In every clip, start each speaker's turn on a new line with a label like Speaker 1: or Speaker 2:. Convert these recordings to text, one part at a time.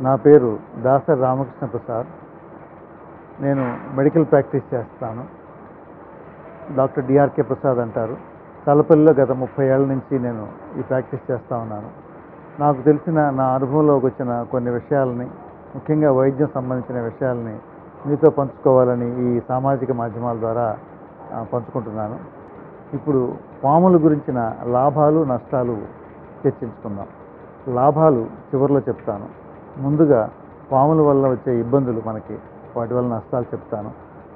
Speaker 1: నా పేరు దాసరి రామకృష్ణ ప్రసాద్. నేను మెడికల్ ప్రాక్టీస్ చేస్తాను. Doctor D R K Prasad అంటారు. తలపల్లిలో గత ముప్పై ఏళ్ళ నుంచి నేను ఈ ప్రాక్టీస్ చేస్తూ ఉన్నాను. నాకు తెలిసిన నా అనుభవంలోకి వచ్చిన కొన్ని విషయాలని ముఖ్యంగా వైద్యం సంబంధించిన విషయాలని మీతో పంచుకోవాలని ఈ సామాజిక మాధ్యమాల ద్వారా పంచుకుంటున్నాను. ఇప్పుడు పాముల గురించిన లాభాలు నష్టాలు చర్చించుకుందాం. లాభాలు చివరిలో చెప్తాను. ముందుగా పాముల వల్ల వచ్చే ఇబ్బందులు మనకి వాటి వల్ల నష్టాలు చెప్తాను.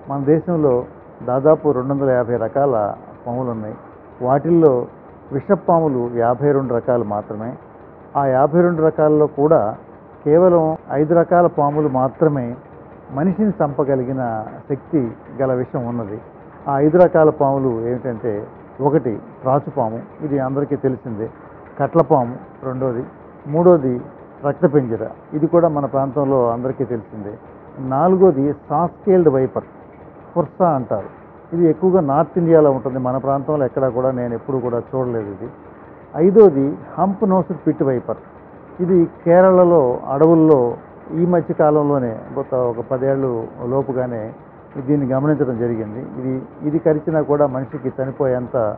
Speaker 1: మన దేశంలో దాదాపు రెండు వందల యాభై రకాల పాములు ఉన్నాయి వాటిల్లో విషపాములు యాభై రెండు రకాలు మాత్రమే. ఆ యాభై రెండు రకాల్లో కూడా కేవలం ఐదు రకాల పాములు మాత్రమే మనిషిని చంపగలిగిన శక్తి గల విషయం ఉన్నది. ఆ ఐదు రకాల పాములు ఏమిటంటే ఒకటి త్రాచుపాము ఇది అందరికీ తెలిసిందే. కట్లపాము రెండోది. మూడోది రక్తపింజర. ఇది కూడా మన ప్రాంతంలో అందరికీ తెలిసిందే. నాలుగోది సాస్కేల్డ్ వైపర్ ఫుర్సా అంటారు. ఇది ఎక్కువగా నార్త్ ఇండియాలో ఉంటుంది. మన ప్రాంతంలో ఎక్కడా కూడా నేను ఎప్పుడు కూడా చూడలేదు ఇది. ఐదోది హంప్ నోస్ పిట్ వైపర్. ఇది కేరళలో అడవుల్లో ఈ మధ్య కాలంలోనే గత ఒక పదేళ్ళు లోపుగానే దీన్ని గమనించడం జరిగింది. ఇది ఇది కరిచినా కూడా మనిషికి చనిపోయేంత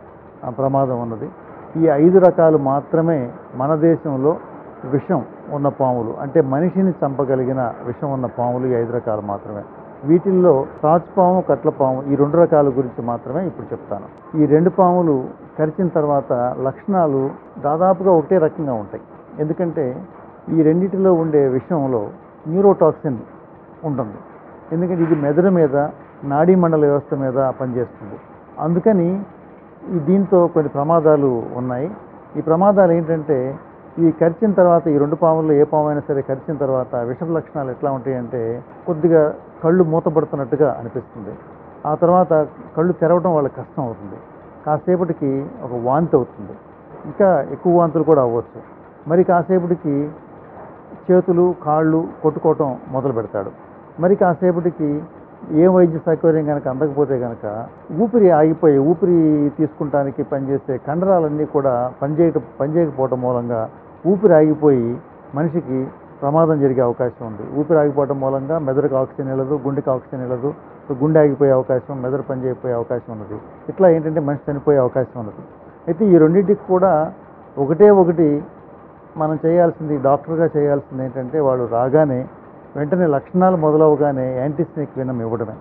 Speaker 1: ప్రమాదం ఉన్నది. ఈ ఐదు రకాలు మాత్రమే మన దేశంలో విషం ఉన్న పాములు అంటే మనిషిని చంపగలిగిన విషం ఉన్న పాములు ఈ ఐదు రకాలు మాత్రమే. వీటిల్లో త్రాచుపాము కట్లపాము ఈ రెండు రకాల గురించి మాత్రమే ఇప్పుడు చెప్తాను. ఈ రెండు పాములు కరిచిన తర్వాత లక్షణాలు దాదాపుగా ఒకటే రకంగా ఉంటాయి. ఎందుకంటే ఈ రెండిటిలో ఉండే విషయంలో న్యూరోటాక్సిన్ ఉంటుంది. ఎందుకంటే ఇది మెదడు మీద నాడీ మండల వ్యవస్థ మీద పనిచేస్తుంది. అందుకని దీంతో కొన్ని ప్రమాదాలు ఉన్నాయి. ఈ ప్రమాదాలు ఏంటంటే ఈ కరిచిన తర్వాత ఈ రెండు పాముల్లో ఏ పాము అయినా సరే కరిచిన తర్వాత విషపు లక్షణాలు ఎట్లా ఉంటాయంటే కొద్దిగా కళ్ళు మూతపడుతున్నట్టుగా అనిపిస్తుంది. ఆ తర్వాత కళ్ళు తెరవడం వాళ్ళకి కష్టం అవుతుంది. కాసేపటికి ఒక వాంతి అవుతుంది. ఇంకా ఎక్కువ వాంతులు కూడా అవ్వచ్చు. మరి కాసేపటికి చేతులు కాళ్ళు కొట్టుకోవటం మొదలు పెడతాడు మరి కాసేపటికి ఏ వైద్య సౌకర్యం కనుక అందకపోతే కనుక ఊపిరి ఆగిపోయి ఊపిరి తీసుకుంటానికి పనిచేసే కండరాలన్నీ కూడా పనిచేయట పనిచేయకపోవటం మూలంగా ఊపిరి ఆగిపోయి మనిషికి ప్రమాదం జరిగే అవకాశం ఉంది. ఊపిరి ఆగిపోవడం మూలంగా మెదడుకు ఆక్సిజన్ వెళ్ళదు గుండెకి ఆక్సిజన్ వెళ్ళదు గుండె ఆగిపోయే అవకాశం మెదడు పనిచేయపోయే అవకాశం ఉన్నది. ఇట్లా ఏంటంటే మనిషి చనిపోయే అవకాశం ఉన్నది. అయితే ఈ రెండింటికి కూడా ఒకటే ఒకటి మనం చేయాల్సింది డాక్టర్గా చేయాల్సింది ఏంటంటే వాళ్ళు రాగానే వెంటనే లక్షణాలు మొదలవగానే యాంటీస్నేక్ వినం ఇవ్వడమే.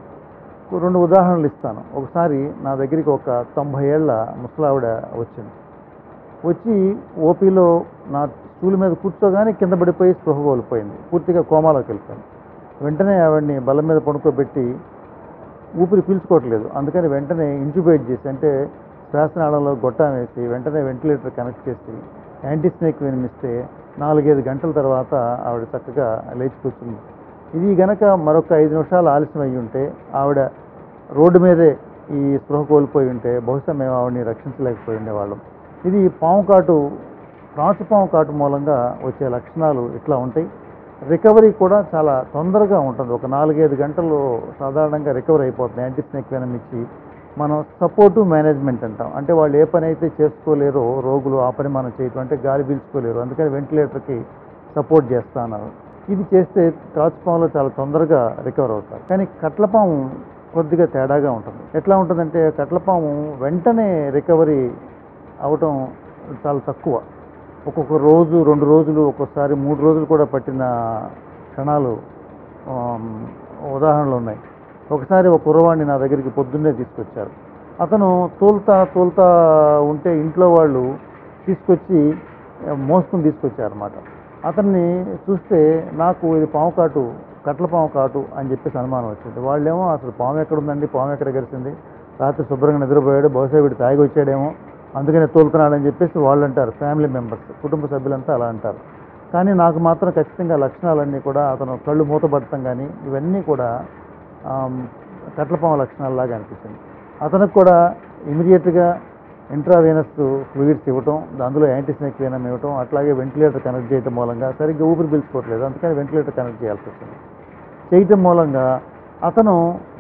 Speaker 1: రెండు ఉదాహరణలు ఇస్తాను. ఒకసారి నా దగ్గరికి ఒక తొంభై ఏళ్ళ ముసలావిడ వచ్చింది. వచ్చి ఓపీలో నా స్టూల్ మీద కూర్చోగానే కింద పడిపోయి స్పృహ కోల్పోయింది. పూర్తిగా కోమాలోకి వెళ్ళిపోయింది. వెంటనే ఆవిడ్ని బల మీద పడుకోబెట్టి ఊపిరి పీల్చుకోవట్లేదు. అందుకని వెంటనే ఇంజుబేట్ చేసి అంటే శ్వాసనాళంలో గొట్టం వేసి వెంటనే వెంటిలేటర్ కనెక్ట్ చేసి యాంటీ స్నేక్ వినిమిస్తే నాలుగైదు గంటల తర్వాత ఆవిడ చక్కగా లేచి కూర్చుంది. ఇది గనక మరొక ఐదు నిమిషాలు ఆలస్యం అయ్యి ఉంటే ఆవిడ రోడ్డు మీదే ఈ స్పృహ కోల్పోయి ఉంటే బహుశా మేము ఆవిడని రక్షించలేకపోయి ఉండేవాళ్ళం ఇది పాము కాటు రాచు పాము కాటు మూలంగా వచ్చే లక్షణాలు ఇట్లా ఉంటాయి. రికవరీ కూడా చాలా తొందరగా ఉంటుంది. ఒక నాలుగైదు గంటలు సాధారణంగా రికవర్ అయిపోతుంది. యాంటీ వెనం ఇచ్చి మనం సపోర్టు మేనేజ్మెంట్ అంటాం. అంటే వాళ్ళు ఏ పని అయితే చేసుకోలేరో రోగులు ఆ పని మనం చేయటం అంటే గాలి పీల్చుకోలేరు. అందుకని వెంటిలేటర్కి సపోర్ట్ చేస్తున్నారు ఇది చేస్తే త్రాచుపాములో చాలా తొందరగా రికవర్ అవుతారు. కానీ కట్లపాము కొద్దిగా తేడాగా ఉంటుంది. ఎట్లా ఉంటుందంటే కట్లపాము వెంటనే రికవరీ అవటం చాలా తక్కువ. ఒక్కొక్క రోజు రెండు రోజులు ఒక్కొక్కసారి మూడు రోజులు కూడా పట్టిన క్షణాలు ఉదాహరణలు ఉన్నాయి. ఒకసారి ఒక కుర్రవాడిని నా దగ్గరికి పొద్దున్నే తీసుకొచ్చారు. అతను తోలుతా తోలుతా ఉంటే ఇంట్లో వాళ్ళు తీసుకొచ్చి ఆ, మోసుకుని తీసుకొచ్చారన్నమాట. అతన్ని చూస్తే నాకు ఇది పాము కాటు కట్ల పాము కాటు అని చెప్పేసి అనుమానం వచ్చింది. వాళ్ళేమో అసలు పాము ఎక్కడ ఉందండి పాము ఎక్కడ గెలిచింది రాత్రి శుభ్రంగా నిద్రపోయాడు బహుశా వీడు తాగి వచ్చాడేమో అందుకనే తోలుతున్నాడని చెప్పేసి వాళ్ళు అంటారు ఫ్యామిలీ మెంబర్స్ కుటుంబ సభ్యులంతా అలా అంటారు. కానీ నాకు మాత్రం ఖచ్చితంగా లక్షణాలన్నీ కూడా అతను కళ్ళు మూతపడటం కానీ ఇవన్నీ కూడా కట్లపాము లక్షణాలలాగా అనిపించింది అతనికి కూడా ఇమీడియట్గా ఇంట్రావేనస్ ఫ్లూయిడ్స్ ఇవ్వటం అందులో యాంటీస్నేక్ వేనం ఇవ్వటం అట్లాగే వెంటిలేటర్ కనెక్ట్ చేయడం మూలంగా సరిగ్గా ఊపిరి పీల్చుకోవట్లేదు. అందుకని వెంటిలేటర్ కనెక్ట్ చేయాల్సి వచ్చింది. చేయటం మూలంగా అతను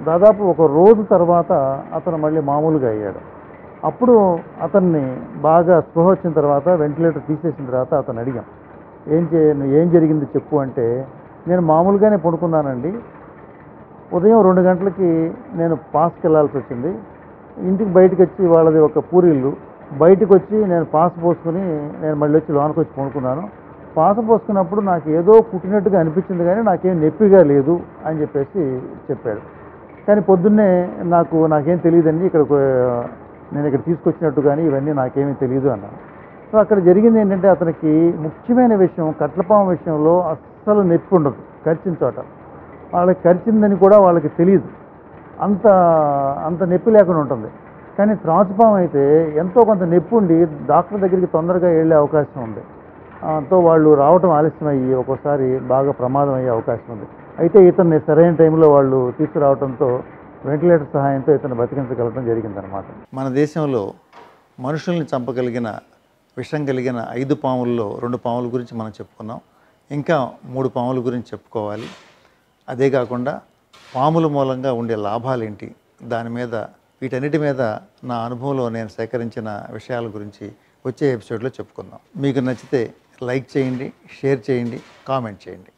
Speaker 1: దాదాపు ఒక రోజు తర్వాత అతను మళ్ళీ మామూలుగా అయ్యాడు. అప్పుడు అతన్ని బాగా స్పృహ వచ్చిన తర్వాత వెంటిలేటర్ తీసేసిన తర్వాత అతను అడిగాం ఏం చే నువ్వు ఏం జరిగింది చెప్పు అంటే నేను మామూలుగానే పడుకున్నానండి ఉదయం రెండు గంటలకి నేను పాస్కి వెళ్ళాల్సి వచ్చింది. ఇంటికి బయటకు వచ్చి వాళ్ళది ఒక పూరిల్లు బయటకు వచ్చి నేను పాస్ పోసుకుని నేను మళ్ళీ వచ్చి లోనకి వచ్చి కొనుక్కున్నాను పాస్ పోసుకున్నప్పుడు నాకు ఏదో పుట్టినట్టుగా అనిపించింది కానీ నాకేం నొప్పిగా లేదు అని చెప్పేసి చెప్పాడు. కానీ పొద్దున్నే నాకు నాకేం తెలియదండి ఇక్కడ నేను ఇక్కడ తీసుకొచ్చినట్టు కానీ ఇవన్నీ నాకేమీ తెలియదు అన్నాను సో అక్కడ జరిగింది ఏంటంటే అతనికి ముఖ్యమైన విషయం కట్లపాము విషయంలో అస్సలు నొప్పి ఉండదు కరిచిన చోట. వాళ్ళకి కరిచిందని కూడా వాళ్ళకి తెలియదు అంత అంత నొప్పి లేకుండా ఉంటుంది. కానీ త్రాచుపాము అయితే ఎంతో కొంత నొప్పి ఉండి డాక్టర్ దగ్గరికి తొందరగా వెళ్ళే అవకాశం ఉంది. తో వాళ్ళు రావటం ఆలస్యం అయ్యి ఒక్కోసారి బాగా ప్రమాదం అయ్యే అవకాశం ఉంది. అయితే ఇతన్ని సరైన టైంలో వాళ్ళు తీసుకురావడంతో వెంటిలేటర్ సహాయంతో ఇతను బతికించగలగడం జరిగిందనమాట మన దేశంలో మనుషుల్ని చంపగలిగిన విషం కలిగిన ఐదు పాముల్లో రెండు పాముల గురించి మనం చెప్పుకున్నాం. ఇంకా మూడు పాముల గురించి చెప్పుకోవాలి. అదే కాకుండా పాముల మూలంగా ఉండే లాభాలేంటి? దాని మీద వీటన్నిటి మీద నా అనుభవంలో నేను సేకరించిన విషయాల గురించి వచ్చే ఎపిసోడ్లో చెప్పుకుందాం. మీకు నచ్చితే లైక్ చేయండి షేర్ చేయండి కామెంట్ చేయండి.